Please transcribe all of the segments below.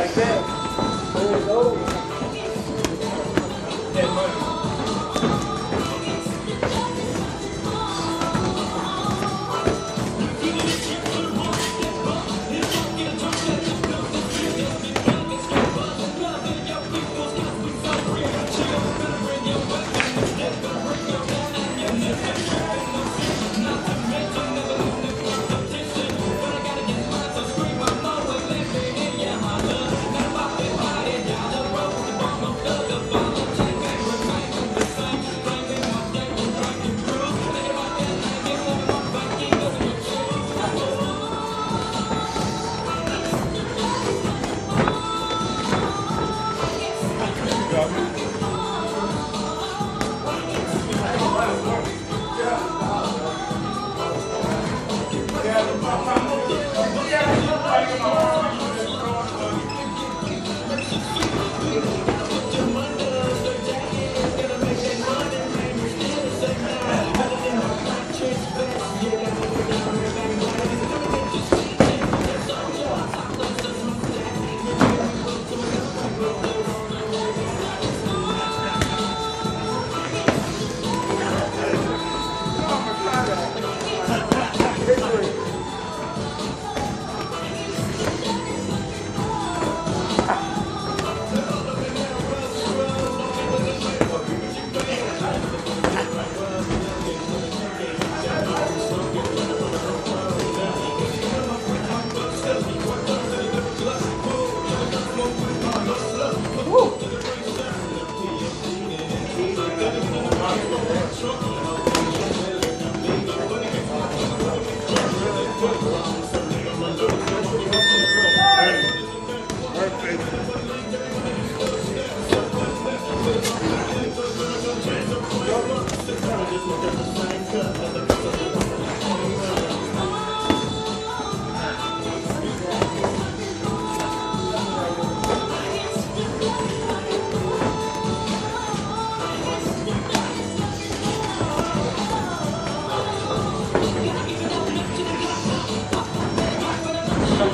like that. Over.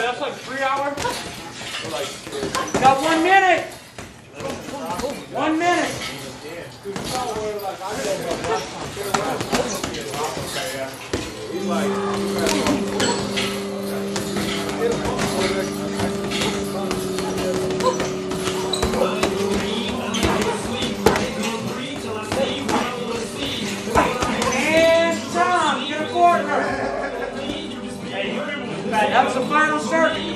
That's like three hours? Got one minute. One minute. servant.